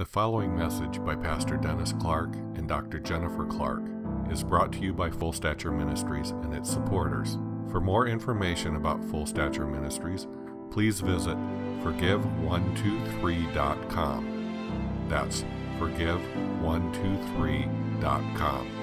The following message by Pastor Dennis Clark and Dr. Jennifer Clark is brought to you by Full Stature Ministries and its supporters. For more information about Full Stature Ministries, please visit forgive123.com. That's forgive123.com.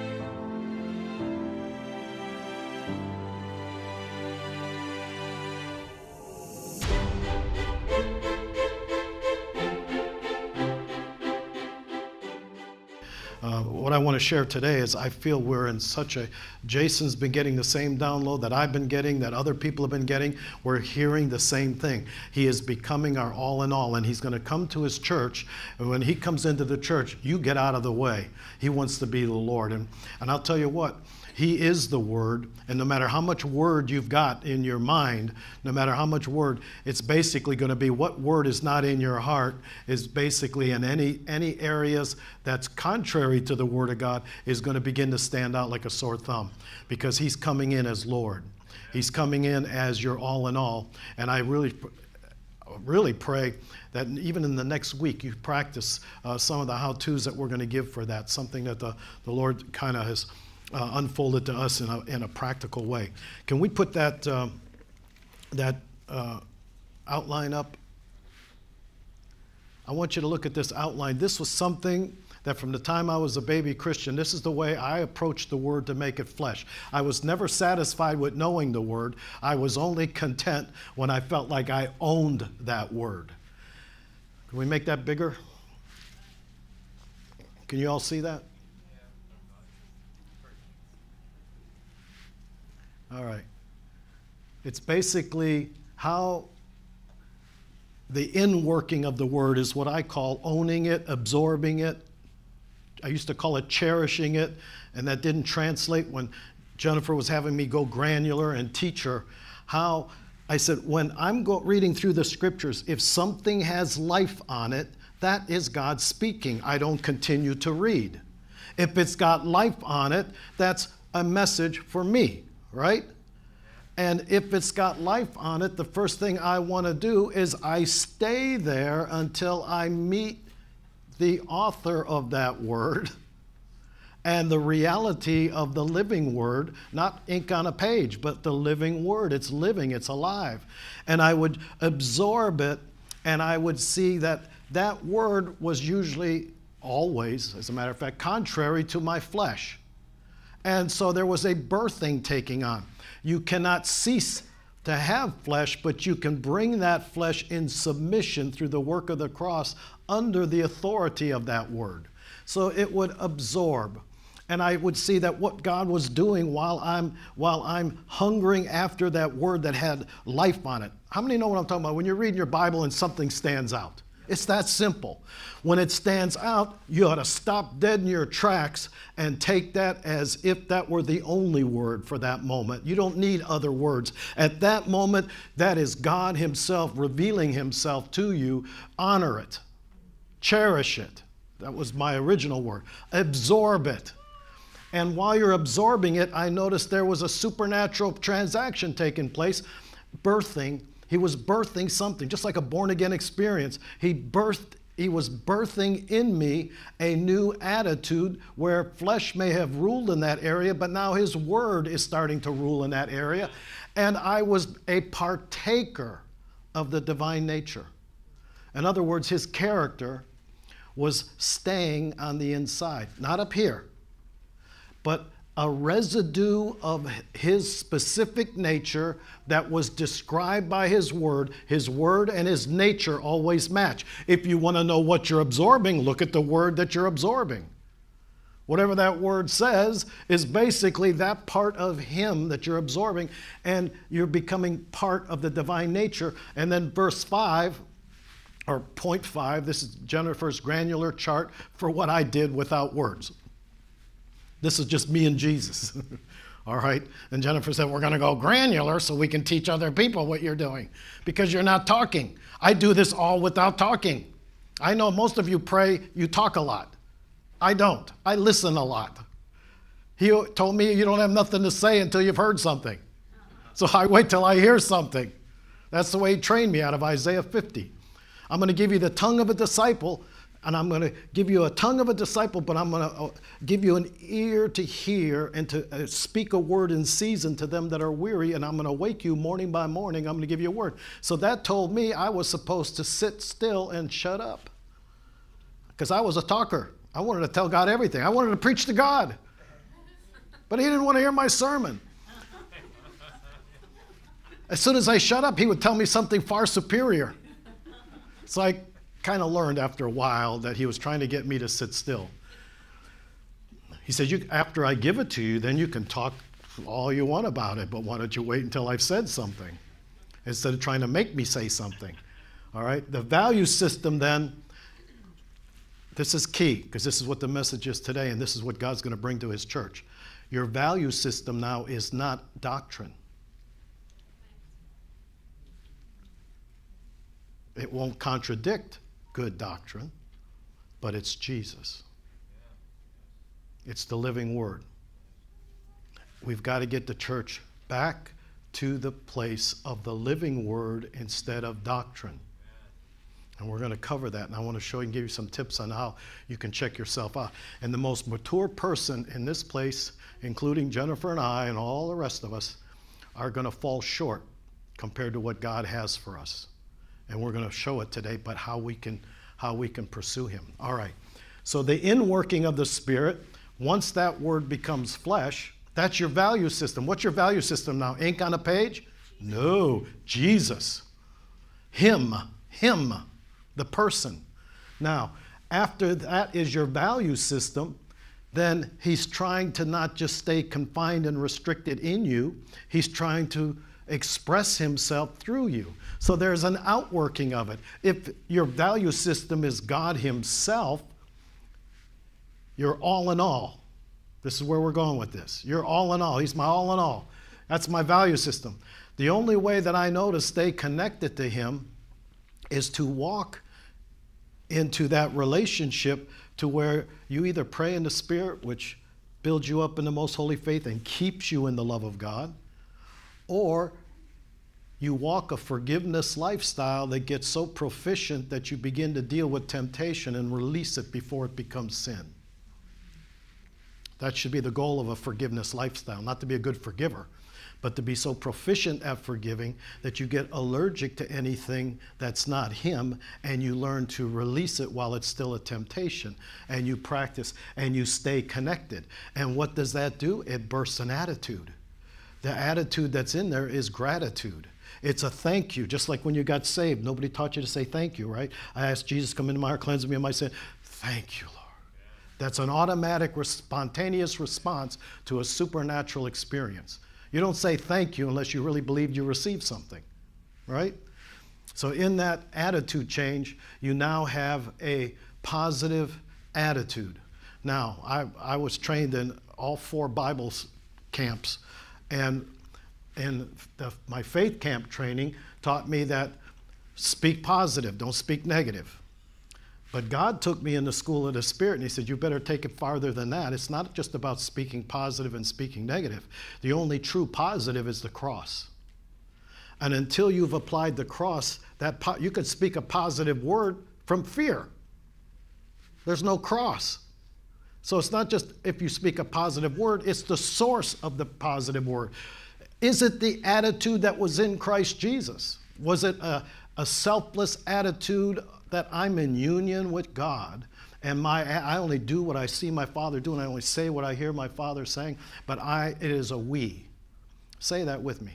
to share today is I feel we're in such a. Jason's been getting the same download that I've been getting, that other people have been getting. We're hearing the same thing. He is becoming our all in all, and he's going to come to his church. And when he comes into the church, you get out of the way. He wants to be the Lord. And, and I'll tell you what, he is the Word, and no matter how much Word you've got in your mind, no matter how much Word, it's basically going to be what Word is not in your heart is basically in any any areas that's contrary to the Word of God is going to begin to stand out like a sore thumb, because He's coming in as Lord. He's coming in as your all in all, and I really really pray that even in the next week you practice uh, some of the how-to's that we're going to give for that something that the, the lord kind of has uh, unfolded to us in a, in a practical way. Can we put that, uh, that uh, outline up? I want you to look at this outline. This was something that from the time I was a baby Christian, this is the way I approached the Word to make it flesh. I was never satisfied with knowing the Word. I was only content when I felt like I owned that Word. Can we make that bigger? Can you all see that? All right. It's basically how the inworking of the word is what I call owning it, absorbing it. I used to call it cherishing it, and that didn't translate when Jennifer was having me go granular and teach her how. I said, when I'm reading through the scriptures, if something has life on it, that is God speaking. I don't continue to read. If it's got life on it, that's a message for me right? And if it's got life on it, the first thing I want to do is I stay there until I meet the author of that word and the reality of the living word, not ink on a page, but the living word. It's living, it's alive. And I would absorb it and I would see that that word was usually, always, as a matter of fact, contrary to my flesh. And so there was a birthing taking on. You cannot cease to have flesh, but you can bring that flesh in submission through the work of the cross under the authority of that word. So it would absorb. And I would see that what God was doing while I'm while I'm hungering after that word that had life on it. How many know what I'm talking about? When you're reading your Bible and something stands out. It's that simple. When it stands out, you ought to stop dead in your tracks and take that as if that were the only word for that moment. You don't need other words. At that moment, that is God Himself revealing Himself to you. Honor it, cherish it. That was my original word. Absorb it. And while you're absorbing it, I noticed there was a supernatural transaction taking place, birthing he was birthing something, just like a born again experience. He birthed he was birthing in me a new attitude where flesh may have ruled in that area, but now his word is starting to rule in that area. And I was a partaker of the divine nature. In other words, his character was staying on the inside, not up here, but a residue of his specific nature that was described by his word. His word and his nature always match. If you want to know what you're absorbing, look at the word that you're absorbing. Whatever that word says is basically that part of him that you're absorbing, and you're becoming part of the divine nature. And then verse 5, or point 5, this is Jennifer's granular chart for what I did without words. This is just me and Jesus. All right? And Jennifer said, We're going to go granular so we can teach other people what you're doing because you're not talking. I do this all without talking. I know most of you pray, you talk a lot. I don't. I listen a lot. He told me you don't have nothing to say until you've heard something. So I wait till I hear something. That's the way he trained me out of Isaiah 50. I'm going to give you the tongue of a disciple and I'm going to give you a tongue of a disciple, but I'm going to uh, give you an ear to hear and to uh, speak a word in season to them that are weary, and I'm going to wake you morning by morning. I'm going to give you a word. So that told me I was supposed to sit still and shut up because I was a talker. I wanted to tell God everything, I wanted to preach to God. But He didn't want to hear my sermon. As soon as I shut up, He would tell me something far superior. It's I kind of learned after a while that he was trying to get me to sit still. He said, you, After I give it to you, then you can talk all you want about it, but why don't you wait until I've said something instead of trying to make me say something? All right? The value system then, this is key because this is what the message is today, and this is what God's going to bring to his church. Your value system now is not doctrine. It won't contradict good doctrine, but it's Jesus. It's the living word. We've got to get the church back to the place of the living word instead of doctrine. And we're going to cover that. And I want to show you and give you some tips on how you can check yourself out. And the most mature person in this place, including Jennifer and I and all the rest of us, are going to fall short compared to what God has for us and we're going to show it today, but how we can how we can pursue him. All right. So the inworking of the spirit, once that word becomes flesh, that's your value system. What's your value system now? Ink on a page? No, Jesus. Him, him, the person. Now, after that is your value system, then he's trying to not just stay confined and restricted in you, he's trying to express himself through you. So there's an outworking of it. If your value system is God Himself, you're all in all. This is where we're going with this. You're all in all. He's my all in all. That's my value system. The only way that I know to stay connected to Him is to walk into that relationship to where you either pray in the Spirit, which builds you up in the most holy faith and keeps you in the love of God, or you walk a forgiveness lifestyle that gets so proficient that you begin to deal with temptation and release it before it becomes sin. That should be the goal of a forgiveness lifestyle, not to be a good forgiver, but to be so proficient at forgiving that you get allergic to anything that's not Him and you learn to release it while it's still a temptation. And you practice and you stay connected. And what does that do? It bursts an attitude. The attitude that's in there is gratitude. It's a thank you, just like when you got saved. Nobody taught you to say thank you, right? I asked Jesus, come into my heart, cleanse me of my sin. Thank you, Lord. That's an automatic, spontaneous response to a supernatural experience. You don't say thank you unless you really believe you received something, right? So, in that attitude change, you now have a positive attitude. Now, I, I was trained in all four Bible camps, and in the, my faith camp training taught me that speak positive, don't speak negative. But God took me in the school of the Spirit and He said, You better take it farther than that. It's not just about speaking positive and speaking negative. The only true positive is the cross. And until you've applied the cross, that you could speak a positive word from fear. There's no cross. So it's not just if you speak a positive word, it's the source of the positive word. Is it the attitude that was in Christ Jesus? Was it a, a selfless attitude that I'm in union with God and my I only do what I see my Father doing, I only say what I hear my Father saying, but I it is a we. Say that with me.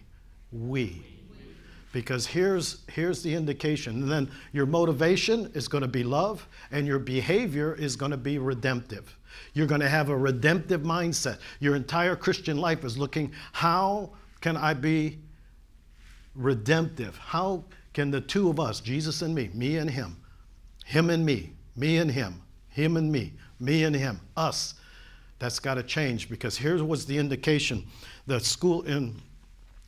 We. Because here's, here's the indication. And then your motivation is going to be love, and your behavior is going to be redemptive. You're going to have a redemptive mindset. Your entire Christian life is looking how can I be redemptive? How can the two of us, Jesus and me, me and him, him and me, me and him, him and me, me and him, us, that's got to change because here was the indication the school in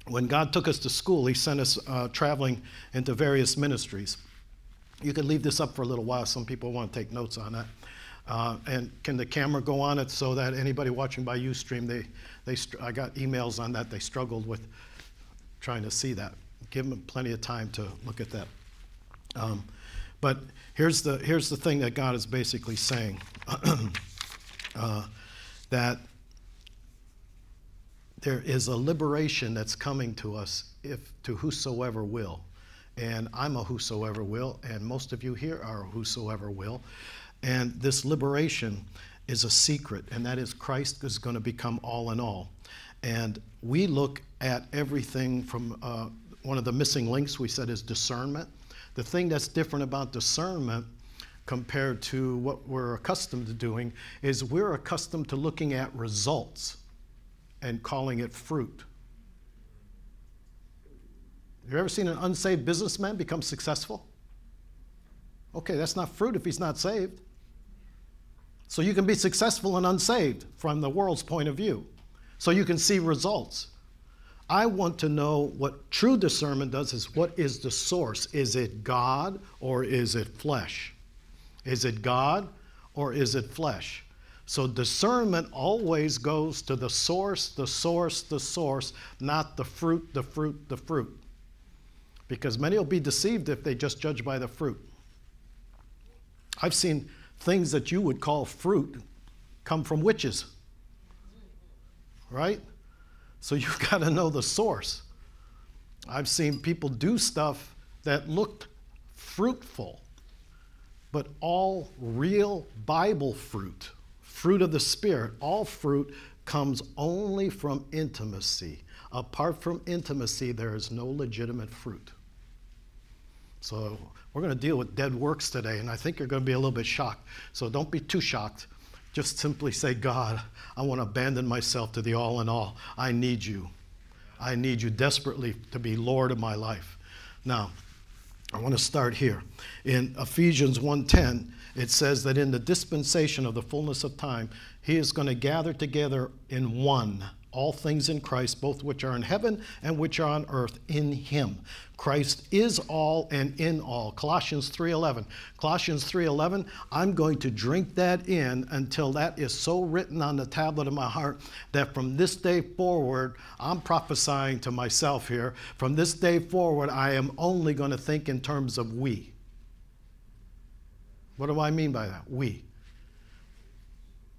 when God took us to school, He sent us uh, traveling into various ministries. You can leave this up for a little while. Some people want to take notes on that. Uh, and can the camera go on it so that anybody watching by Ustream, they, they, I got emails on that. They struggled with trying to see that. Give them plenty of time to look at that. Um, But here's the, here's the thing that God is basically saying uh, that there is a liberation that's coming to us if to whosoever will. And I'm a whosoever will, and most of you here are whosoever will. And this liberation is a secret, and that is Christ is going to become all in all. And we look at everything from uh, one of the missing links we said is discernment. The thing that's different about discernment compared to what we're accustomed to doing is we're accustomed to looking at results and calling it fruit. Have you ever seen an unsaved businessman become successful? Okay, that's not fruit if he's not saved. So you can be successful and unsaved from the world's point of view. So you can see results. I want to know what true discernment does is what is the source? Is it God or is it flesh? Is it God or is it flesh? So discernment always goes to the source, the source, the source, not the fruit, the fruit, the fruit. Because many will be deceived if they just judge by the fruit. I've seen things that you would call fruit come from witches. Right? So you've got to know the source. I've seen people do stuff that looked fruitful, but all real Bible fruit fruit of the Spirit, all fruit comes only from intimacy. Apart from intimacy, there is no legitimate fruit. So we're going to deal with dead works today, and I think you're going to be a little bit shocked. So don't be too shocked. Just simply say, God, I want to abandon myself to the all in all. I need you. I need you desperately to be Lord of my life. Now, I want to start here. In Ephesians 1:10, it says that in the dispensation of the fullness of time, he is going to gather together in one all things in Christ, both which are in heaven and which are on earth in him. Christ is all and in all. Colossians 3:11. Colossians 3:11, I'm going to drink that in until that is so written on the tablet of my heart that from this day forward, I'm prophesying to myself here, from this day forward I am only going to think in terms of we. What do I mean by that? We.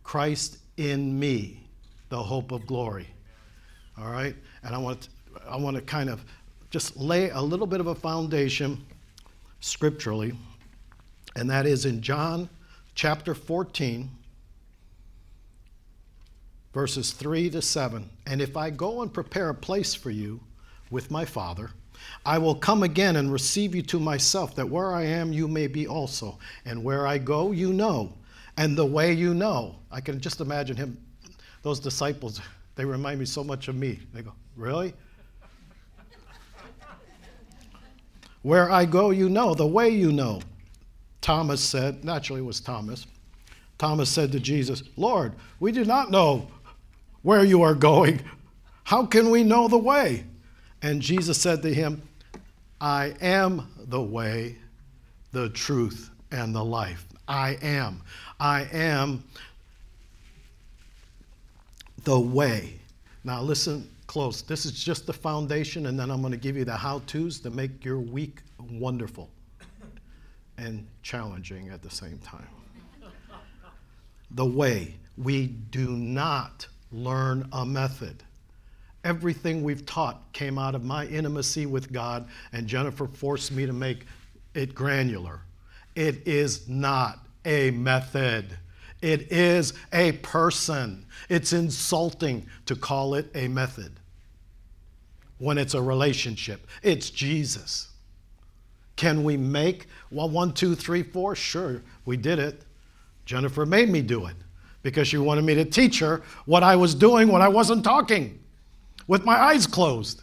Christ in me, the hope of glory. All right? And I want to, I want to kind of just lay a little bit of a foundation scripturally, and that is in John chapter 14, verses 3 to 7. And if I go and prepare a place for you with my Father, I will come again and receive you to myself, that where I am, you may be also. And where I go, you know. And the way you know. I can just imagine him, those disciples, they remind me so much of me. They go, Really? where I go, you know. The way you know. Thomas said, naturally it was Thomas. Thomas said to Jesus, Lord, we do not know where you are going. How can we know the way? And Jesus said to him, I am the way, the truth, and the life. I am. I am the way. Now, listen close. This is just the foundation, and then I'm going to give you the how to's to make your week wonderful and challenging at the same time. The way. We do not learn a method. Everything we've taught came out of my intimacy with God, and Jennifer forced me to make it granular. It is not a method. It is a person. It's insulting to call it a method when it's a relationship. It's Jesus. Can we make well, one, two, three, four? Sure, we did it. Jennifer made me do it because she wanted me to teach her what I was doing when I wasn't talking with my eyes closed.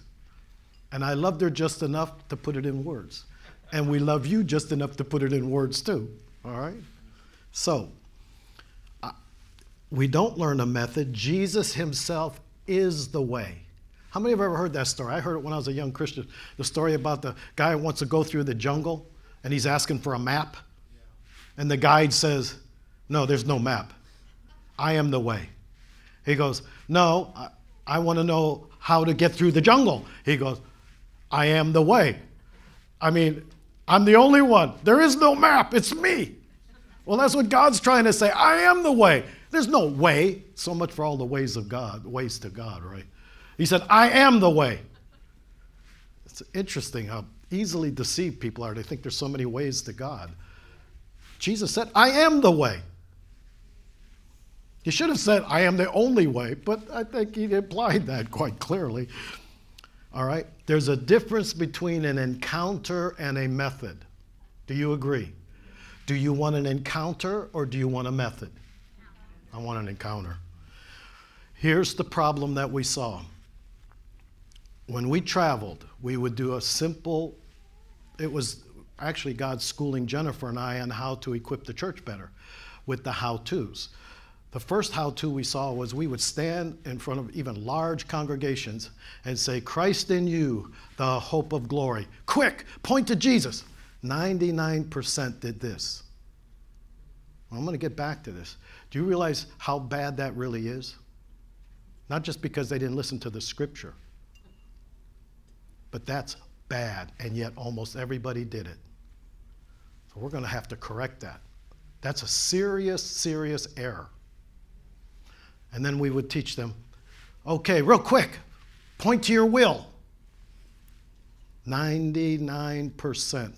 And I loved her just enough to put it in words. And we love you just enough to put it in words too. All right? So, we don't learn a method. Jesus himself is the way. How many have ever heard that story? I heard it when I was a young Christian. The story about the guy who wants to go through the jungle and he's asking for a map. And the guide says, No, there's no map. I am the way. He goes, No, I, I want to know how to get through the jungle. He goes, I am the way. I mean, I'm the only one. There is no map. It's me. Well, that's what God's trying to say. I am the way. There's no way. So much for all the ways of God, ways to God, right? He said, I am the way. It's interesting how easily deceived people are. They think there's so many ways to God. Jesus said, I am the way. He should have said, I am the only way, but I think he implied that quite clearly. All right? There's a difference between an encounter and a method. Do you agree? Do you want an encounter or do you want a method? I want an encounter. Here's the problem that we saw. When we traveled, we would do a simple, it was actually God schooling Jennifer and I on how to equip the church better with the how to's. The first how to we saw was we would stand in front of even large congregations and say, Christ in you, the hope of glory. Quick, point to Jesus. 99% did this. Well, I'm going to get back to this. Do you realize how bad that really is? Not just because they didn't listen to the scripture, but that's bad, and yet almost everybody did it. So we're going to have to correct that. That's a serious, serious error. And then we would teach them okay, real quick, point to your will. 99%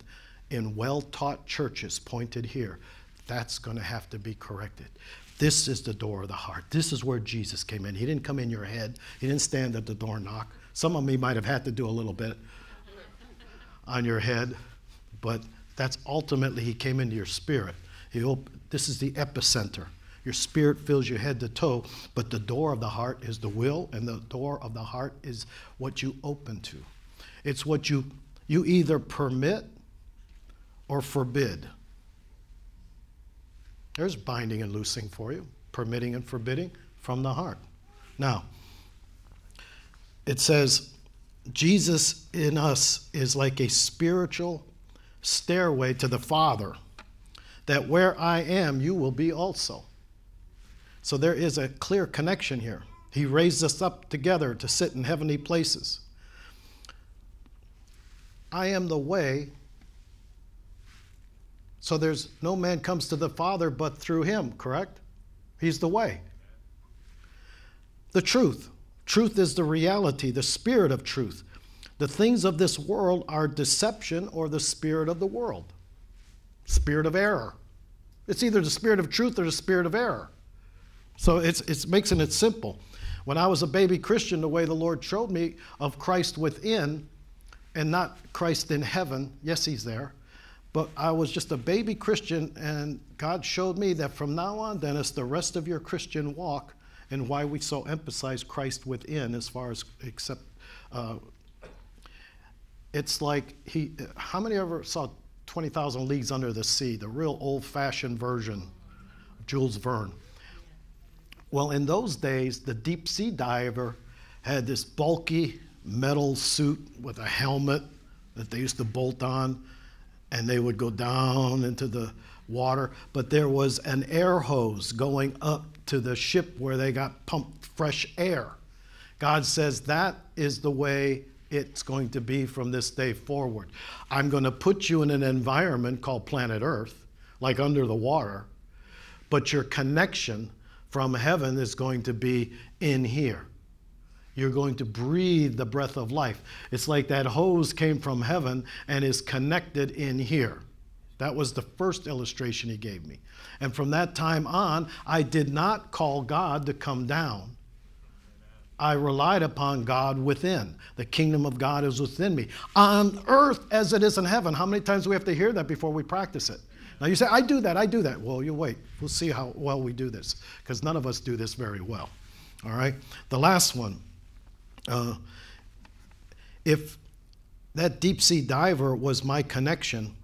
in well taught churches pointed here. That's going to have to be corrected. This is the door of the heart. This is where Jesus came in. He didn't come in your head, He didn't stand at the door and knock. Some of me might have had to do a little bit on your head, but that's ultimately He came into your spirit. This is the epicenter. Your spirit fills your head to toe, but the door of the heart is the will, and the door of the heart is what you open to. It's what you, you either permit or forbid. There's binding and loosing for you, permitting and forbidding from the heart. Now, it says, Jesus in us is like a spiritual stairway to the Father, that where I am, you will be also. So there is a clear connection here. He raised us up together to sit in heavenly places. I am the way. So there's no man comes to the Father but through him, correct? He's the way. The truth. Truth is the reality, the spirit of truth. The things of this world are deception or the spirit of the world. Spirit of error. It's either the spirit of truth or the spirit of error. So it's, it's making it simple. When I was a baby Christian, the way the Lord showed me of Christ within and not Christ in heaven, yes, He's there, but I was just a baby Christian, and God showed me that from now on, Dennis, the rest of your Christian walk and why we so emphasize Christ within as far as except. Uh, it's like he, how many ever saw 20,000 Leagues Under the Sea, the real old fashioned version of Jules Verne? Well, in those days, the deep sea diver had this bulky metal suit with a helmet that they used to bolt on, and they would go down into the water. But there was an air hose going up to the ship where they got pumped fresh air. God says that is the way it's going to be from this day forward. I'm going to put you in an environment called planet Earth, like under the water, but your connection from heaven is going to be in here. You're going to breathe the breath of life. It's like that hose came from heaven and is connected in here. That was the first illustration he gave me. And from that time on, I did not call God to come down. I relied upon God within. The kingdom of God is within me. On earth as it is in heaven. How many times do we have to hear that before we practice it? Now you say, I do that, I do that. Well, you wait. We'll see how well we do this, because none of us do this very well. All right? The last one. Uh, if that deep sea diver was my connection,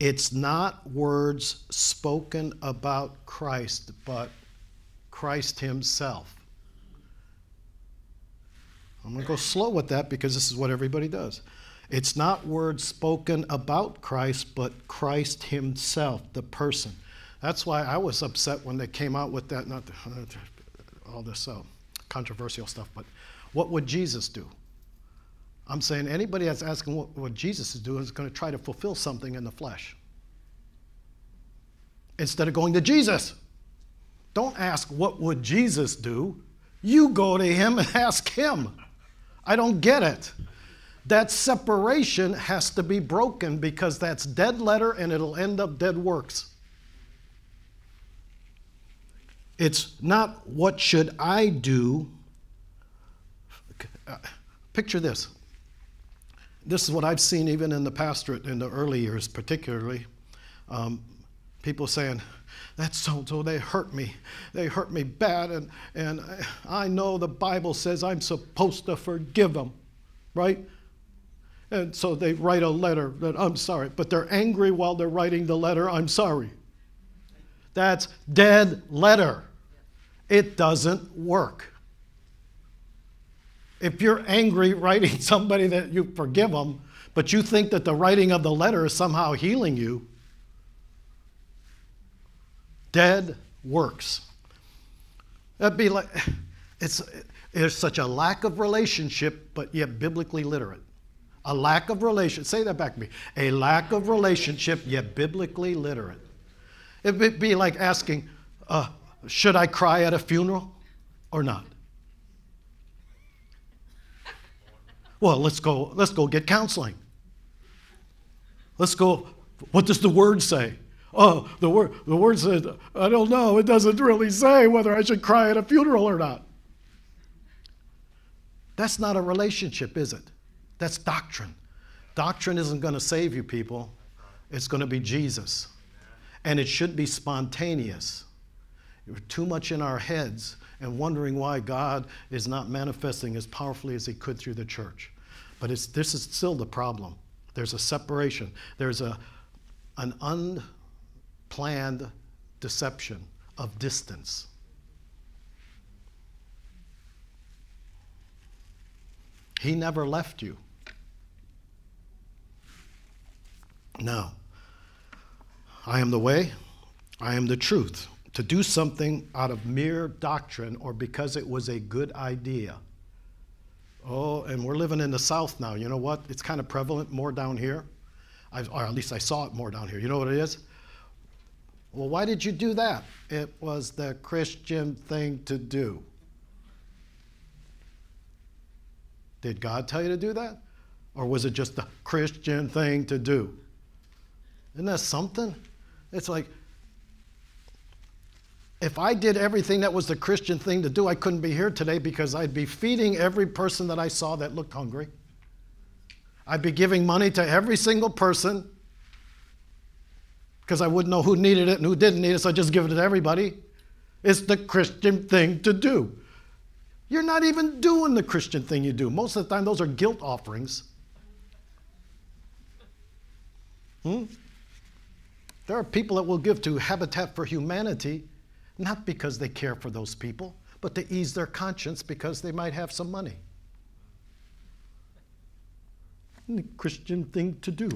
it's not words spoken about Christ, but Christ Himself. I'm going to go slow with that because this is what everybody does. It's not words spoken about Christ, but Christ Himself, the person. That's why I was upset when they came out with that, not the, all this uh, controversial stuff, but what would Jesus do? I'm saying anybody that's asking what, what Jesus is doing is going to try to fulfill something in the flesh. Instead of going to Jesus. Don't ask, what would Jesus do? You go to him and ask him. I don't get it. That separation has to be broken because that's dead letter and it'll end up dead works. It's not what should I do. Picture this. This is what I've seen even in the pastorate in the early years, particularly. Um, people saying, that's so and so, they hurt me. They hurt me bad, and, and I know the Bible says I'm supposed to forgive them, right? And so they write a letter that I'm sorry, but they're angry while they're writing the letter, I'm sorry. That's dead letter. It doesn't work. If you're angry writing somebody that you forgive them, but you think that the writing of the letter is somehow healing you, dead works. That'd be like, it's, there's such a lack of relationship, but yet biblically literate. A lack of relationship, Say that back to me. A lack of relationship, yet biblically literate. It'd be like asking, uh, should I cry at a funeral or not? Well, let's go, let's go get counseling. Let's go, what does the word say? Oh, the word, the word says, I don't know. It doesn't really say whether I should cry at a funeral or not. That's not a relationship, is it? That's doctrine. Doctrine isn't going to save you, people. It's going to be Jesus. And it should be spontaneous. We're too much in our heads and wondering why God is not manifesting as powerfully as He could through the church. But this is still the problem. There's a separation. There's a, an unplanned deception of distance. He never left you. Now, I am the way, I am the truth. To do something out of mere doctrine or because it was a good idea. Oh, and we're living in the South now. You know what? It's kind of prevalent more down here. I, or at least I saw it more down here. You know what it is? Well, why did you do that? It was the Christian thing to do. Did God tell you to do that? Or was it just the Christian thing to do? Isn't that something? It's like, if I did everything that was the Christian thing to do, I couldn't be here today because I'd be feeding every person that I saw that looked hungry. I'd be giving money to every single person because I wouldn't know who needed it and who didn't need it, so I'd just give it to everybody. It's the Christian thing to do. You're not even doing the Christian thing you do. Most of the time, those are guilt offerings. Hmm? There are people that will give to Habitat for Humanity not because they care for those people, but to ease their conscience because they might have some money. The Christian thing to do.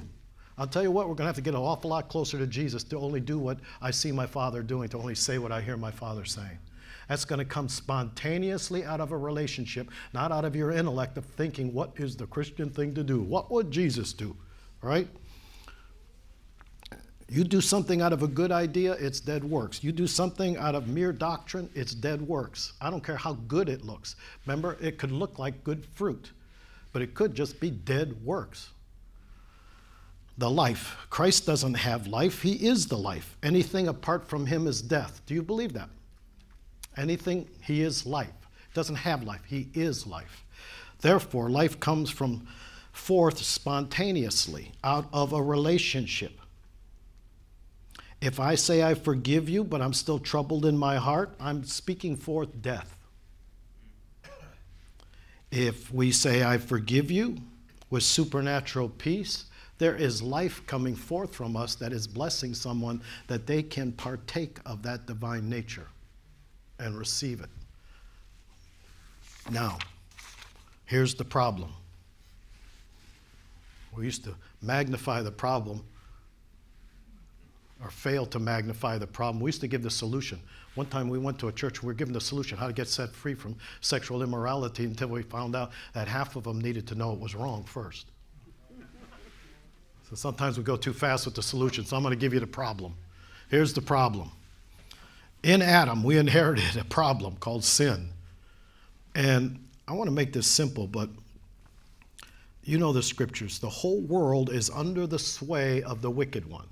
I'll tell you what, we're going to have to get an awful lot closer to Jesus to only do what I see my Father doing, to only say what I hear my Father saying. That's going to come spontaneously out of a relationship, not out of your intellect of thinking, what is the Christian thing to do? What would Jesus do? Right? You do something out of a good idea, it's dead works. You do something out of mere doctrine, it's dead works. I don't care how good it looks. Remember, it could look like good fruit, but it could just be dead works. The life. Christ doesn't have life, He is the life. Anything apart from Him is death. Do you believe that? Anything, He is life. Doesn't have life, He is life. Therefore, life comes from forth spontaneously out of a relationship. If I say I forgive you, but I'm still troubled in my heart, I'm speaking forth death. If we say I forgive you with supernatural peace, there is life coming forth from us that is blessing someone that they can partake of that divine nature and receive it. Now, here's the problem. We used to magnify the problem or fail to magnify the problem. We used to give the solution. One time we went to a church, we were given the solution how to get set free from sexual immorality until we found out that half of them needed to know it was wrong first. So sometimes we go too fast with the solution, so I'm going to give you the problem. Here's the problem. In Adam, we inherited a problem called sin. And I want to make this simple, but you know the scriptures. The whole world is under the sway of the wicked one.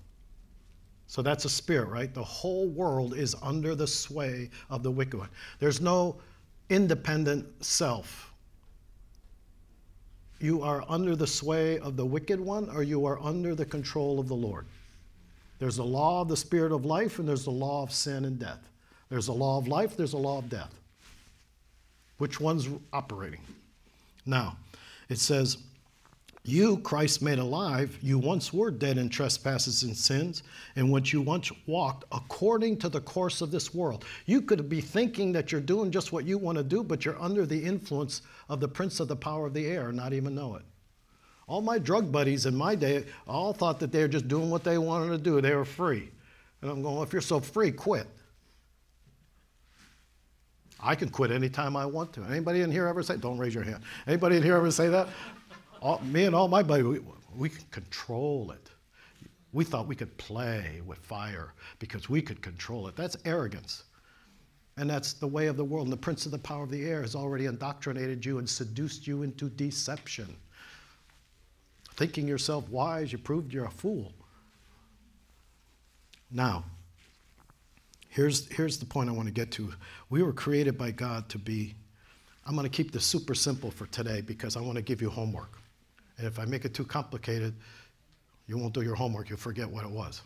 So that's a spirit, right? The whole world is under the sway of the wicked one. There's no independent self. You are under the sway of the wicked one, or you are under the control of the Lord. There's the law of the spirit of life, and there's the law of sin and death. There's a law of life, there's a law of death. Which one's operating? Now, it says, You, Christ made alive, you once were dead in trespasses and sins, in which you once walked according to the course of this world. You could be thinking that you're doing just what you want to do, but you're under the influence of the prince of the power of the air, not even know it. All my drug buddies in my day all thought that they were just doing what they wanted to do. They were free. And I'm going, well, if you're so free, quit. I can quit anytime I want to. Anybody in here ever say, don't raise your hand. Anybody in here ever say that? All, me and all my buddies, we, we can control it. We thought we could play with fire because we could control it. That's arrogance. And that's the way of the world. And the prince of the power of the air has already indoctrinated you and seduced you into deception. Thinking yourself wise, you proved you're a fool. Now, here's, here's the point I want to get to. We were created by God to be, I'm going to keep this super simple for today because I want to give you homework. And if I make it too complicated, you won't do your homework, you'll forget what it was.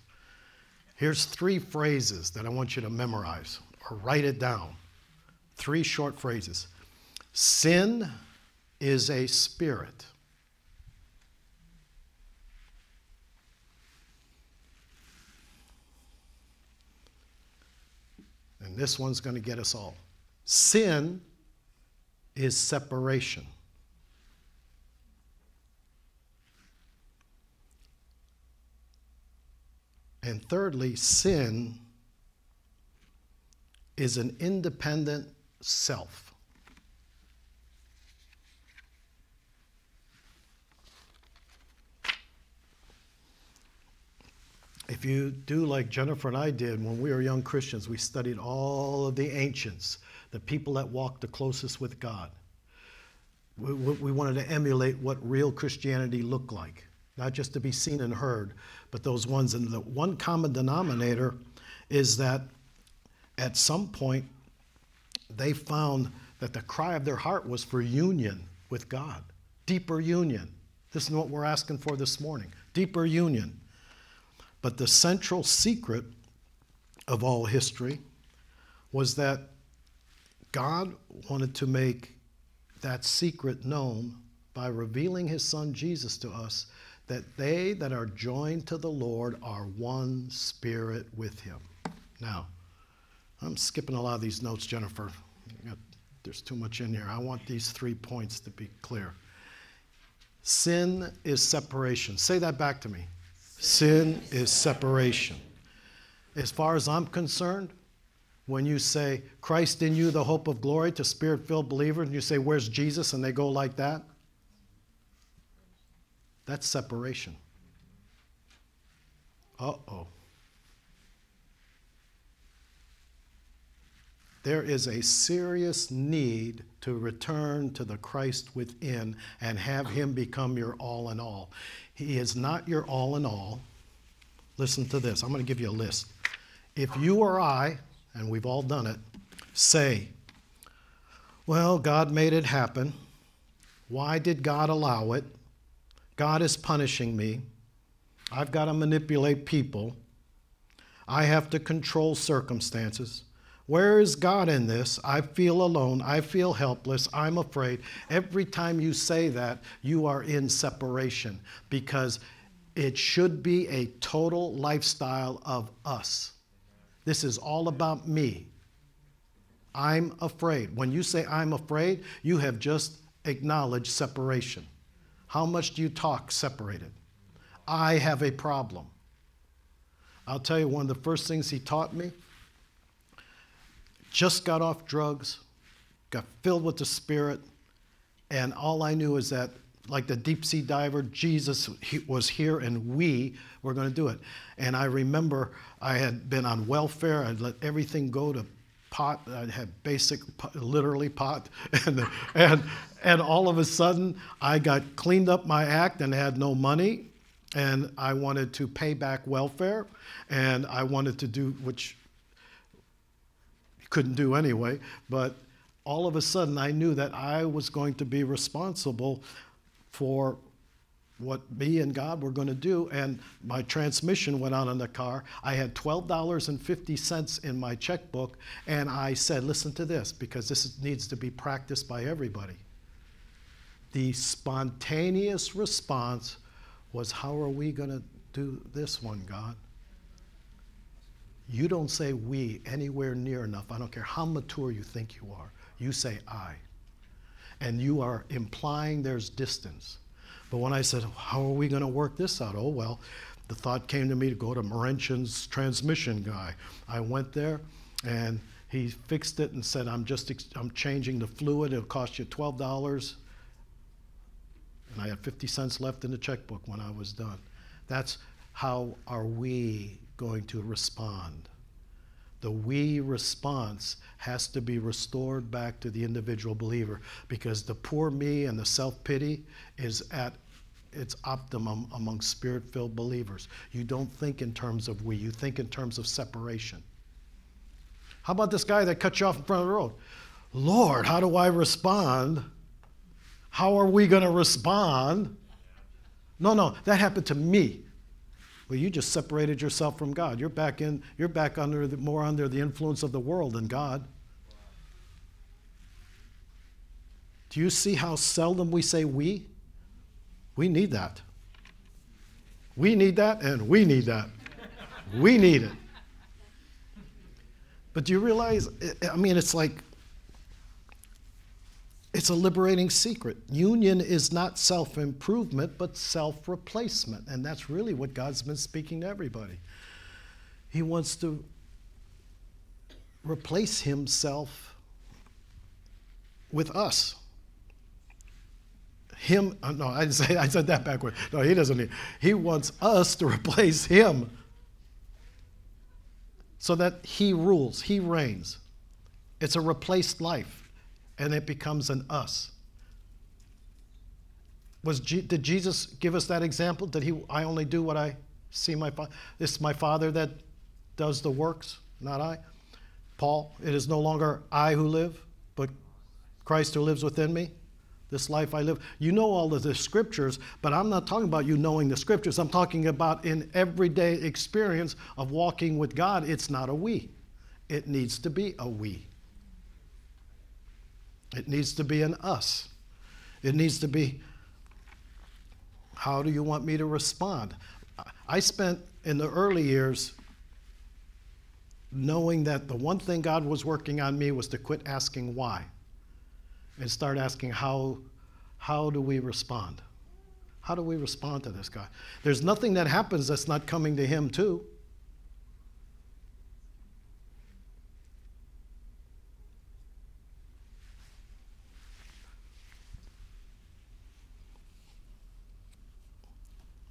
Here's three phrases that I want you to memorize or write it down. Three short phrases. Sin is a spirit. And this one's going to get us all. Sin is separation. And thirdly, sin is an independent self. If you do like Jennifer and I did when we were young Christians, we studied all of the ancients, the people that walked the closest with God. We, we wanted to emulate what real Christianity looked like, not just to be seen and heard, but those ones. And the one common denominator is that at some point they found that the cry of their heart was for union with God, deeper union. This is what we're asking for this morning deeper union. But the central secret of all history was that God wanted to make that secret known by revealing his son Jesus to us that they that are joined to the Lord are one spirit with him. Now, I'm skipping a lot of these notes, Jennifer. There's too much in here. I want these three points to be clear. Sin is separation. Say that back to me. Sin is separation. As far as I'm concerned, when you say, Christ in you, the hope of glory, to spirit filled believers, and you say, Where's Jesus? and they go like that, that's separation. Uh oh. There is a serious need to return to the Christ within and have Him become your all in all. He is not your all in all. Listen to this. I'm going to give you a list. If you or I, and we've all done it, say, Well, God made it happen. Why did God allow it? God is punishing me. I've got to manipulate people. I have to control circumstances. Where is God in this? I feel alone. I feel helpless. I'm afraid. Every time you say that, you are in separation because it should be a total lifestyle of us. This is all about me. I'm afraid. When you say I'm afraid, you have just acknowledged separation. How much do you talk separated? I have a problem. I'll tell you one of the first things he taught me. Just got off drugs, got filled with the Spirit, and all I knew is that, like the deep sea diver, Jesus was here and we were going to do it. And I remember I had been on welfare, I'd let everything go to pot. I had basic, literally pot, and and and all of a sudden I got cleaned up my act and had no money, and I wanted to pay back welfare, and I wanted to do which couldn't do anyway, but all of a sudden I knew that I was going to be responsible for what me and God were going to do. And my transmission went out in the car. I had $12.50 in my checkbook. And I said, listen to this, because this needs to be practiced by everybody. The spontaneous response was, How are we going to do this one, God? You don't say we anywhere near enough. I don't care how mature you think you are. You say I. And you are implying there's distance. But when I said, How are we going to work this out? Oh, well, the thought came to me to go to Morinchin's transmission guy. I went there and he fixed it and said, I'm just I'm changing the fluid. It'll cost you $12. And I had 50 cents left in the checkbook when I was done. That's how are we going to respond? The we response has to be restored back to the individual believer because the poor me and the self pity is at its optimum among spirit filled believers. You don't think in terms of we, you think in terms of separation. How about this guy that cut you off in front of the road? Lord, how do I respond? How are we going to respond? No, no, that happened to me. Well, you just separated yourself from God. You're back in, you're back under the, more under the influence of the world than God. Do you see how seldom we say we? We need that. We need that, and we need that. we need it. But do you realize? I mean, it's like it's a liberating secret. Union is not self improvement, but self replacement. And that's really what God's been speaking to everybody. He wants to replace Himself with us. Him, uh, no, I, say, I said that backward. No, He doesn't need. He wants us to replace Him so that He rules, He reigns. It's a replaced life and it becomes an us. Was G- did Jesus give us that example? Did he? I only do what I see my father. It's my Father that does the works, not I. Paul, it is no longer I who live, but Christ who lives within me. This life I live. You know all of the scriptures, but I'm not talking about you knowing the scriptures. I'm talking about in everyday experience of walking with God. It's not a we. It needs to be a we. It needs to be an us. It needs to be, how do you want me to respond? I spent in the early years knowing that the one thing God was working on me was to quit asking why and start asking how, how do we respond? How do we respond to this guy? There's nothing that happens that's not coming to him, too.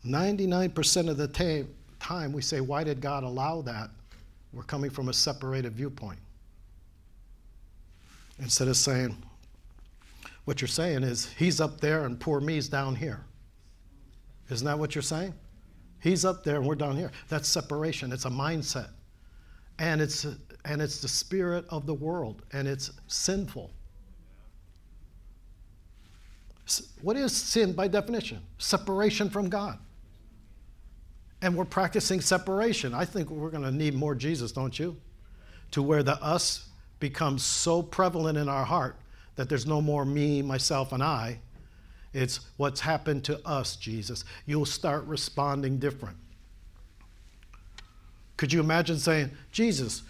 99% of the time we say, Why did God allow that? We're coming from a separated viewpoint. Instead of saying, What you're saying is, He's up there and poor me's down here. Isn't that what you're saying? He's up there and we're down here. That's separation. It's a mindset. And it's, and it's the spirit of the world, and it's sinful. What is sin by definition? Separation from God. And we're practicing separation. I think we're going to need more Jesus, don't you? To where the us becomes so prevalent in our heart that there's no more me, myself, and I. It's what's happened to us, Jesus. You'll start responding different. Could you imagine saying, Jesus,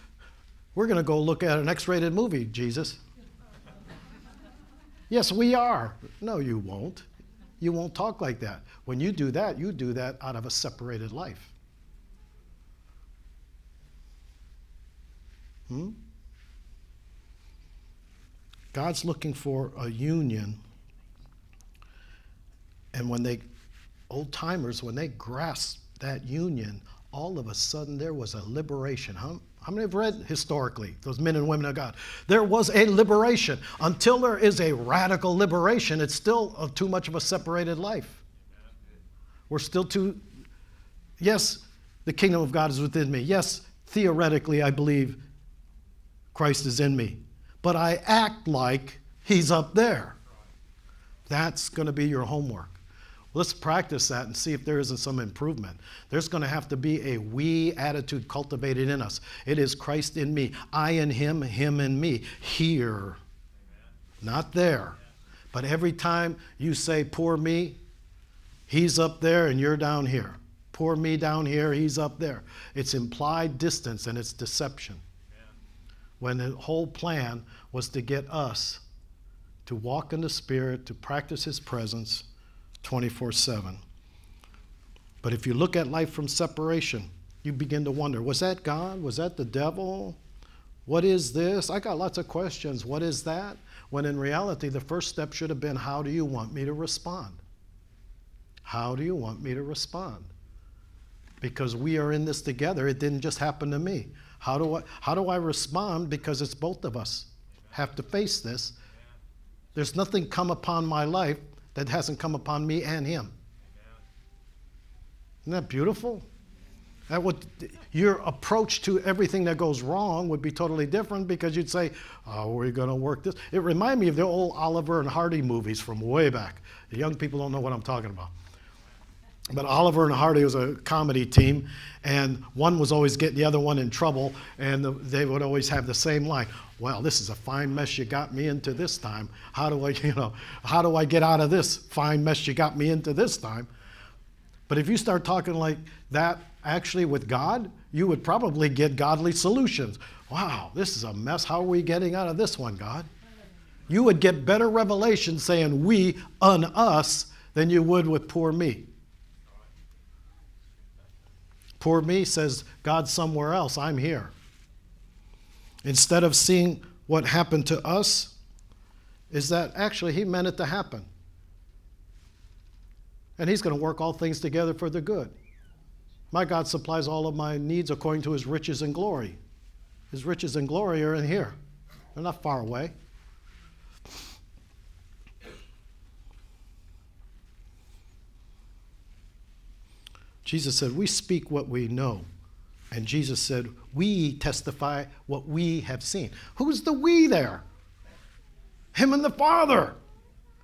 we're going to go look at an X rated movie, Jesus? yes, we are. No, you won't. You won't talk like that. When you do that, you do that out of a separated life. Hmm? God's looking for a union. And when they, old timers, when they grasped that union, all of a sudden there was a liberation. huh? How many have read historically, those men and women of God? There was a liberation. Until there is a radical liberation, it's still a, too much of a separated life. We're still too, yes, the kingdom of God is within me. Yes, theoretically, I believe Christ is in me. But I act like he's up there. That's going to be your homework. Let's practice that and see if there isn't some improvement. There's going to have to be a we attitude cultivated in us. It is Christ in me, I in him, him in me. Here, not there. But every time you say, poor me, he's up there and you're down here. Poor me down here, he's up there. It's implied distance and it's deception. When the whole plan was to get us to walk in the Spirit, to practice His presence 24 7. But if you look at life from separation, you begin to wonder was that God? Was that the devil? What is this? I got lots of questions. What is that? When in reality, the first step should have been how do you want me to respond? How do you want me to respond? Because we are in this together. It didn't just happen to me. How do I, how do I respond? Because it's both of us have to face this. There's nothing come upon my life that hasn't come upon me and him. Isn't that beautiful? That would, your approach to everything that goes wrong would be totally different because you'd say, "Oh, we're going to work this." It reminded me of the old Oliver and Hardy movies from way back. The young people don't know what I'm talking about. But Oliver and Hardy was a comedy team, and one was always getting the other one in trouble, and the, they would always have the same line. Well, this is a fine mess you got me into this time. How do I, you know, how do I get out of this fine mess you got me into this time? But if you start talking like that actually with God, you would probably get godly solutions. Wow, this is a mess. How are we getting out of this one, God? You would get better revelation saying we, un us, than you would with poor me. Poor me says, God's somewhere else, I'm here. Instead of seeing what happened to us, is that actually He meant it to happen. And He's going to work all things together for the good. My God supplies all of my needs according to His riches and glory. His riches and glory are in here, they're not far away. Jesus said, We speak what we know. And Jesus said, We testify what we have seen. Who's the we there? Him and the Father.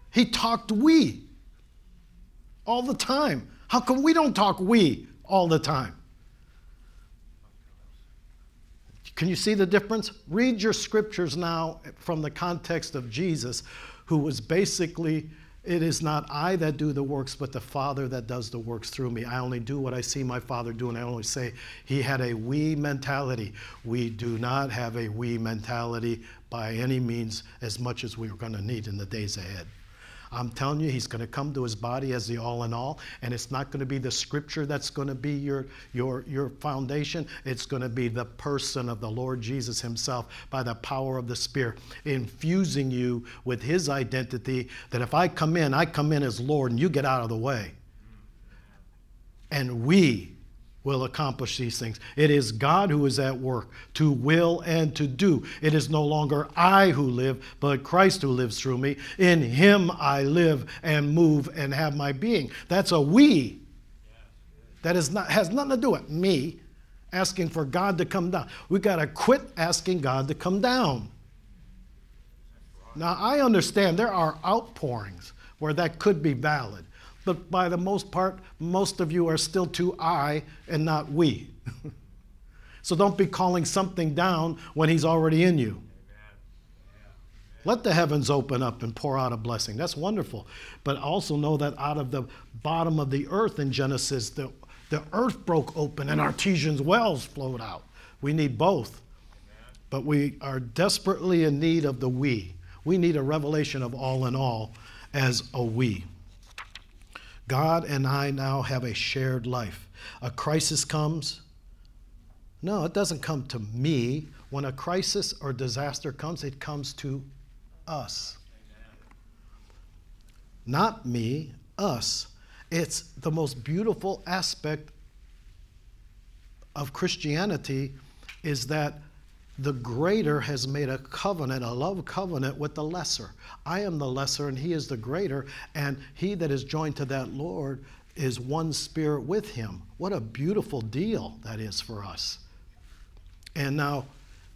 He talked we all the time. How come we don't talk we all the time? Can you see the difference? Read your scriptures now from the context of Jesus, who was basically it is not I that do the works, but the Father that does the works through me. I only do what I see my Father do, and I only say he had a we mentality. We do not have a we mentality by any means as much as we're going to need in the days ahead. I'm telling you, he's going to come to his body as the all in all, and it's not going to be the scripture that's going to be your, your, your foundation. It's going to be the person of the Lord Jesus himself by the power of the Spirit, infusing you with his identity that if I come in, I come in as Lord, and you get out of the way. And we will accomplish these things. It is God who is at work to will and to do. It is no longer I who live, but Christ who lives through me. In Him I live and move and have my being. That's a we. That is not, has nothing to do with me asking for God to come down. We got to quit asking God to come down. Now, I understand there are outpourings where that could be valid but by the most part, most of you are still to I and not we. so don't be calling something down when He's already in you. Let the heavens open up and pour out a blessing. That's wonderful. But also know that out of the bottom of the earth in Genesis, the, the earth broke open and artesian wells flowed out. We need both. But we are desperately in need of the we. We need a revelation of all in all as a we. God and I now have a shared life. A crisis comes. No, it doesn't come to me When a crisis or disaster comes, it comes to us. Not me, us. It's the most beautiful aspect of Christianity is that the greater has made a covenant, a love covenant with the lesser. I am the lesser and he is the greater, and he that is joined to that Lord is one spirit with him. What a beautiful deal that is for us. And now,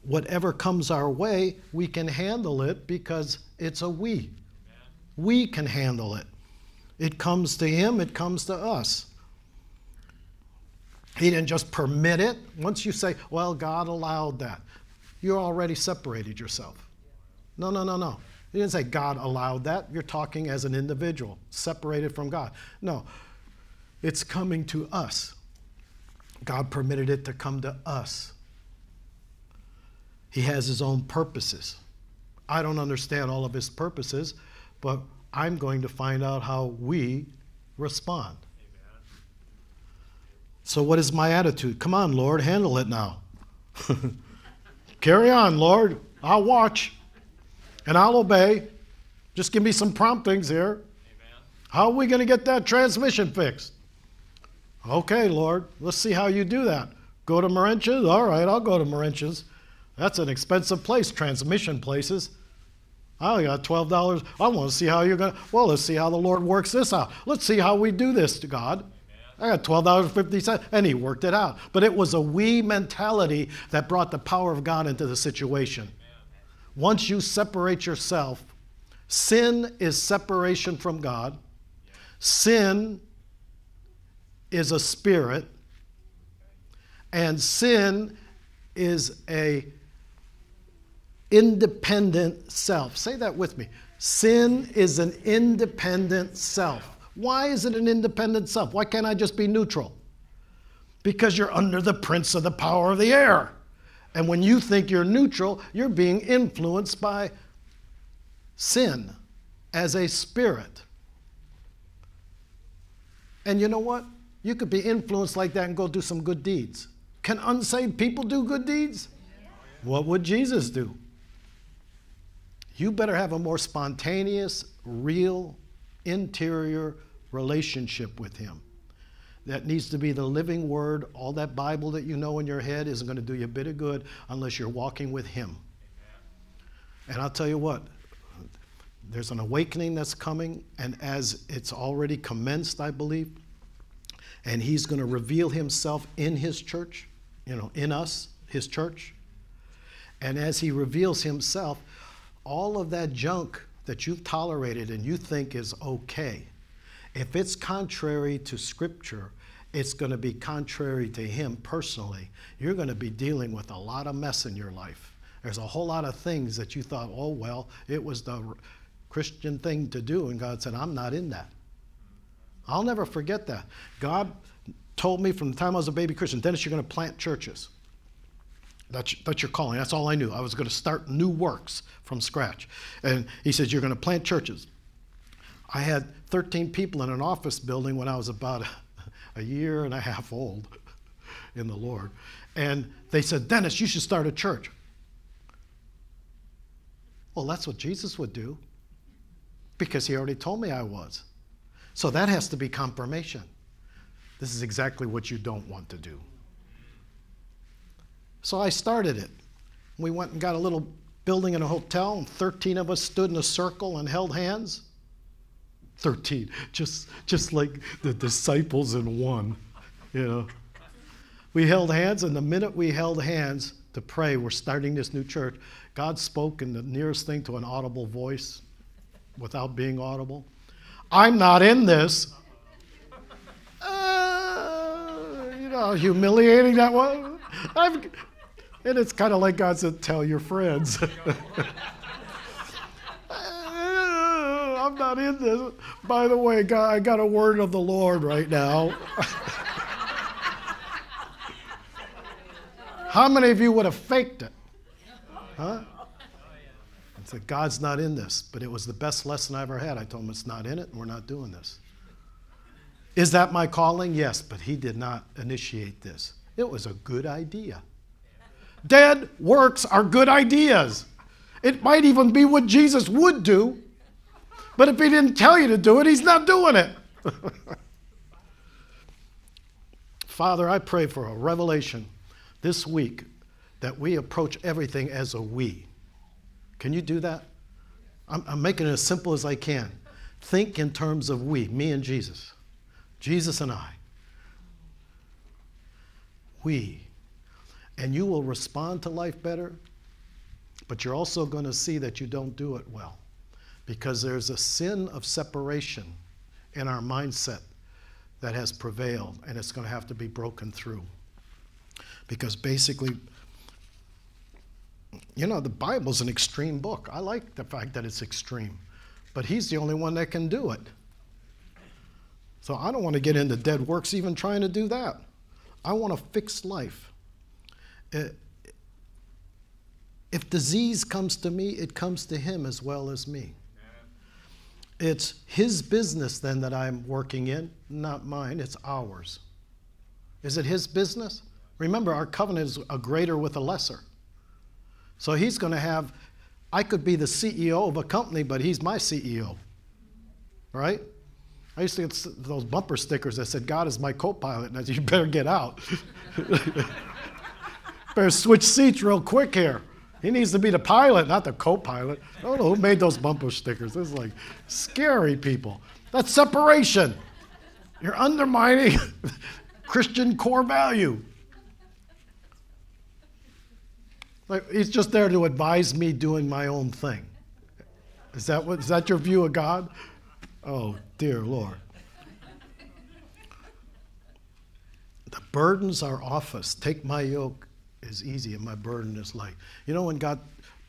whatever comes our way, we can handle it because it's a we. Amen. We can handle it. It comes to him, it comes to us. He didn't just permit it. Once you say, well, God allowed that, you already separated yourself. No, no, no, no. He didn't say God allowed that. You're talking as an individual, separated from God. No, it's coming to us. God permitted it to come to us. He has his own purposes. I don't understand all of his purposes, but I'm going to find out how we respond. Amen. So, what is my attitude? Come on, Lord, handle it now. Carry on, Lord. I'll watch and I'll obey. Just give me some promptings here. Amen. How are we going to get that transmission fixed? Okay, Lord, let's see how you do that. Go to Mauritius? All right, I'll go to Mauritius. That's an expensive place, transmission places. I only got $12. I want to see how you're going to. Well, let's see how the Lord works this out. Let's see how we do this to God. I got $12.50, and he worked it out. But it was a we mentality that brought the power of God into the situation. Once you separate yourself, sin is separation from God. Sin is a spirit, and sin is a independent self. Say that with me. Sin is an independent self. Why is it an independent self? Why can't I just be neutral? Because you're under the prince of the power of the air. And when you think you're neutral, you're being influenced by sin as a spirit. And you know what? You could be influenced like that and go do some good deeds. Can unsaved people do good deeds? What would Jesus do? You better have a more spontaneous, real, interior relationship with Him. That needs to be the living word. All that Bible that you know in your head isn't going to do you a bit of good unless you're walking with Him. And I'll tell you what, there's an awakening that's coming, and as it's already commenced, I believe, and He's going to reveal Himself in His church, you know, in us, His church. And as He reveals Himself, all of that junk that you've tolerated and you think is okay, if it's contrary to Scripture, it's going to be contrary to Him personally. You're going to be dealing with a lot of mess in your life. There's a whole lot of things that you thought, oh, well, it was the Christian thing to do. And God said, I'm not in that. I'll never forget that. God told me from the time I was a baby Christian, Dennis, you're going to plant churches. That's, that's your calling. That's all I knew. I was going to start new works from scratch. And he says, You're going to plant churches. I had 13 people in an office building when I was about a year and a half old in the Lord. And they said, Dennis, you should start a church. Well, that's what Jesus would do because he already told me I was. So that has to be confirmation. This is exactly what you don't want to do. So I started it. We went and got a little building in a hotel, and 13 of us stood in a circle and held hands. 13, just, just like the disciples in one, you know. We held hands, and the minute we held hands to pray, we're starting this new church, God spoke in the nearest thing to an audible voice without being audible. I'm not in this. Uh, you know how humiliating that was? I've, and it's kind of like God said, tell your friends. I'm not in this. By the way, God, I got a word of the Lord right now. How many of you would have faked it? Huh? And said, God's not in this. But it was the best lesson I ever had. I told him it's not in it, and we're not doing this. Is that my calling? Yes, but he did not initiate this. It was a good idea. Dead works are good ideas. It might even be what Jesus would do, but if he didn't tell you to do it, he's not doing it. Father, I pray for a revelation this week that we approach everything as a we. Can you do that? I'm, I'm making it as simple as I can. Think in terms of we, me and Jesus, Jesus and I. We. And you will respond to life better, but you're also going to see that you don't do it well because there's a sin of separation in our mindset that has prevailed, and it's going to have to be broken through. Because basically, you know, the Bible's an extreme book. I like the fact that it's extreme, but He's the only one that can do it. So I don't want to get into dead works even trying to do that. I want a fixed life. If disease comes to me, it comes to Him as well as me. It's his business then that I'm working in, not mine, it's ours. Is it his business? Remember, our covenant is a greater with a lesser. So he's going to have, I could be the CEO of a company, but he's my CEO. Right? I used to get those bumper stickers that said, God is my co pilot. And I said, You better get out. better switch seats real quick here. He needs to be the pilot, not the co-pilot. I don't know who made those bumper stickers. This is like scary people. That's separation. You're undermining Christian core value. Like he's just there to advise me doing my own thing. Is that what is that your view of God? Oh, dear Lord. The burdens are off us. Take my yoke is easy and my burden is light. You know, when God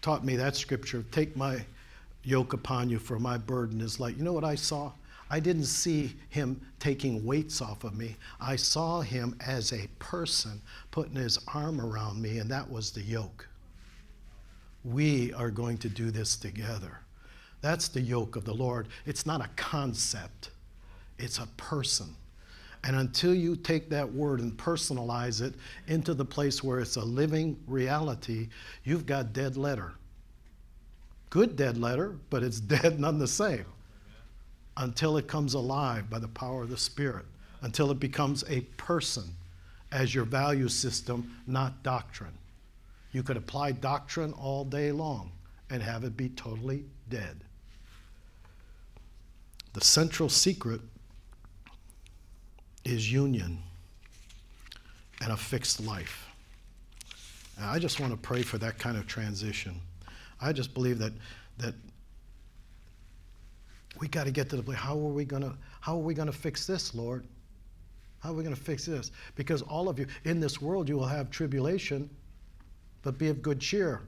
taught me that scripture, take my yoke upon you, for my burden is light. You know what I saw? I didn't see him taking weights off of me. I saw him as a person putting his arm around me, and that was the yoke. We are going to do this together. That's the yoke of the Lord. It's not a concept, it's a person. And until you take that word and personalize it into the place where it's a living reality, you've got dead letter. Good dead letter, but it's dead none the same. Until it comes alive by the power of the Spirit, until it becomes a person as your value system, not doctrine. You could apply doctrine all day long and have it be totally dead. The central secret is union and a fixed life. And I just want to pray for that kind of transition. I just believe that that we got to get to the place. How are we gonna How are we gonna fix this, Lord? How are we gonna fix this? Because all of you in this world you will have tribulation, but be of good cheer.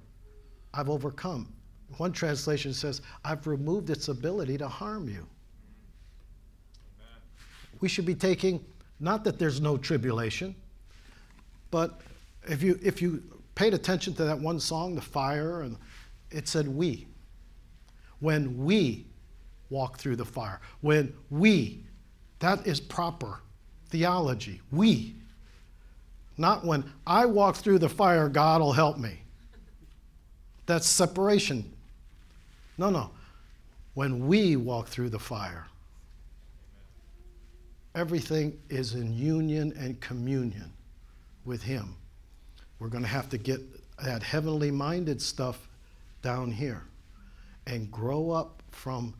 I've overcome. One translation says, "I've removed its ability to harm you." We should be taking, not that there's no tribulation, but if you, if you paid attention to that one song, The Fire, and it said we. When we walk through the fire, when we, that is proper theology. We. Not when I walk through the fire, God will help me. That's separation. No, no. When we walk through the fire, everything is in union and communion with Him. We're going to have to get that heavenly minded stuff down here and grow up from.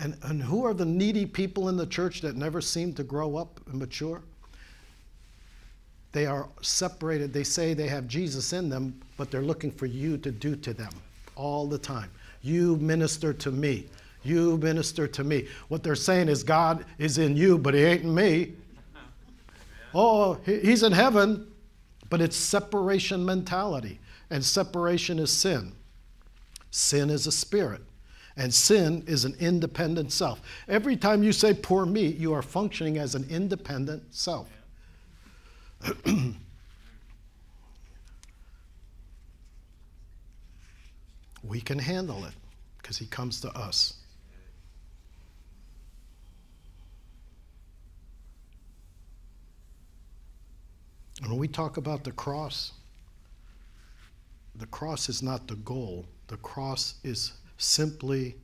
And, and who are the needy people in the church that never seem to grow up and mature? They are separated. They say they have Jesus in them, but they're looking for you to do to them all the time. You minister to me. You minister to me. What they're saying is God is in you, but He ain't in me. Oh, He's in heaven, but it's separation mentality. And separation is sin. Sin is a spirit. And sin is an independent self. Every time you say poor me, you are functioning as an independent self. we can handle it because he comes to us. When we talk about the cross, the cross is not the goal, the cross is simply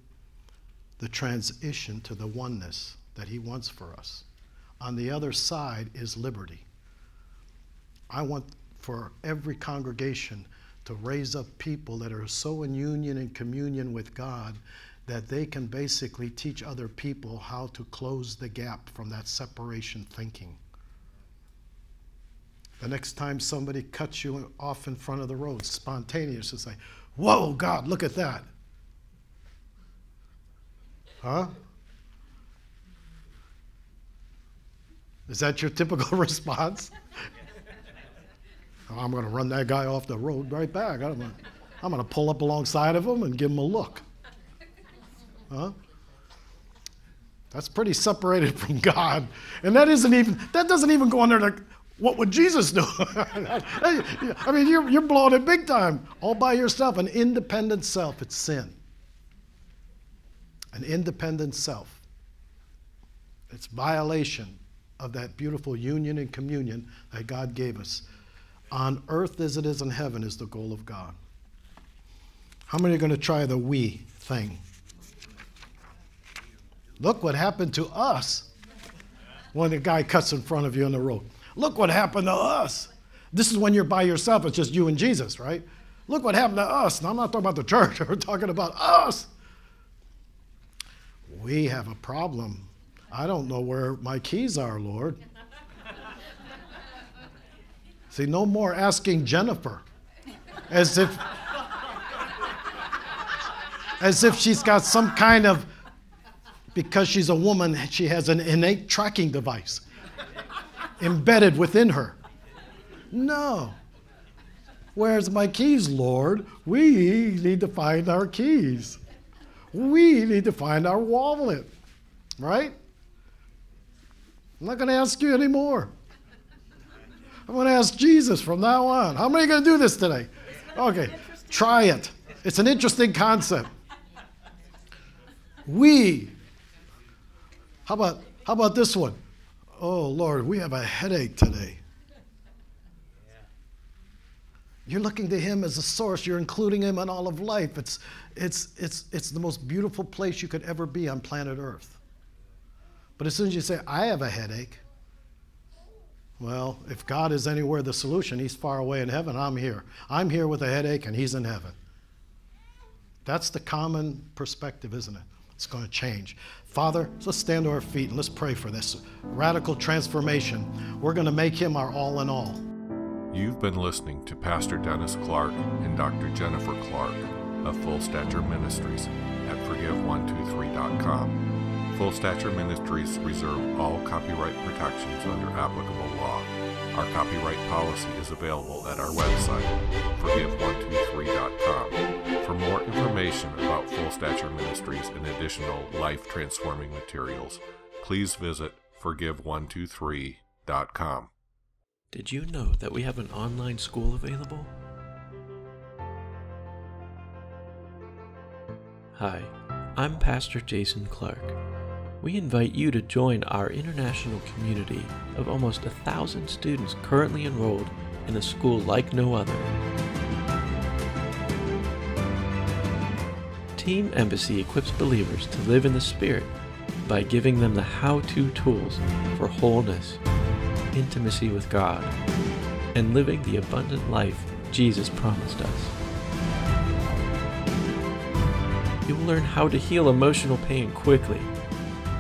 the transition to the oneness that He wants for us. On the other side is liberty. I want for every congregation to raise up people that are so in union and communion with God that they can basically teach other people how to close the gap from that separation thinking. The next time somebody cuts you off in front of the road, spontaneous, and say, Whoa, God, look at that. Huh? Is that your typical response? Oh, I'm going to run that guy off the road right back. I'm going, to, I'm to pull up alongside of him and give him a look. Huh? That's pretty separated from God. And that isn't even, that doesn't even go under the, what would Jesus do? I mean, you're, you're blowing it big time, all by yourself. An independent self, it's sin. An independent self. It's violation of that beautiful union and communion that God gave us. On earth as it is in heaven is the goal of God. How many are going to try the we thing? Look what happened to us when the guy cuts in front of you on the road. Look what happened to us. This is when you're by yourself, it's just you and Jesus, right? Look what happened to us. Now, I'm not talking about the church, we're talking about us. We have a problem. I don't know where my keys are, Lord. See, no more asking Jennifer as if as if she's got some kind of because she's a woman, she has an innate tracking device embedded within her. No. Where's my keys, Lord? We need to find our keys. We need to find our wallet, right? I'm not going to ask you anymore. I'm going to ask Jesus from now on. How many are going to do this today? Okay, try it. It's an interesting concept. We. How about how about this one? Oh Lord, we have a headache today. You're looking to him as a source. You're including him in all of life. It's, it's, it's, it's the most beautiful place you could ever be on planet Earth. But as soon as you say, I have a headache, well, if God is anywhere the solution, he's far away in heaven, I'm here. I'm here with a headache and he's in heaven. That's the common perspective, isn't it? It's going to change. Father, let's stand to our feet and let's pray for this radical transformation. We're going to make him our all in all. You've been listening to Pastor Dennis Clark and Dr. Jennifer Clark of Full Stature Ministries at Forgive123.com. Full Stature Ministries reserve all copyright protections under applicable law. Our copyright policy is available at our website, Forgive123.com. For more information about Full Stature Ministries and additional life transforming materials, please visit Forgive123.com. Did you know that we have an online school available? Hi, I'm Pastor Jason Clark. We invite you to join our international community of almost a thousand students currently enrolled in a school like no other. Team Embassy equips believers to live in the Spirit by giving them the how to tools for wholeness, intimacy with God, and living the abundant life Jesus promised us. You will learn how to heal emotional pain quickly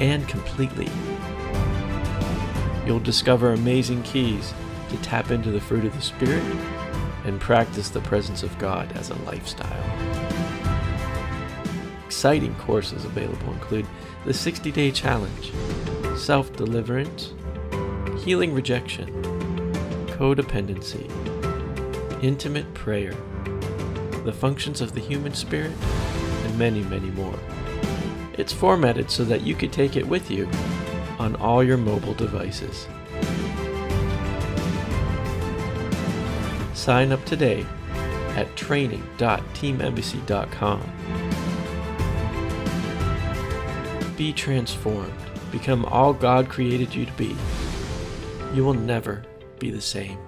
and completely. You'll discover amazing keys to tap into the fruit of the Spirit and practice the presence of God as a lifestyle. Exciting courses available include the 60 Day Challenge, Self Deliverance, Healing Rejection, Codependency, Intimate Prayer, The Functions of the Human Spirit, and many, many more. It's formatted so that you could take it with you on all your mobile devices. Sign up today at training.teamembassy.com. Be transformed. Become all God created you to be. You will never be the same.